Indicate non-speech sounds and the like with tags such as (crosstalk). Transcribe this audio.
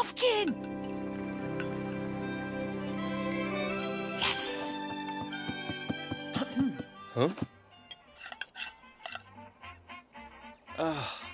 pumpkin! Yes! (clears throat) Huh? Ah.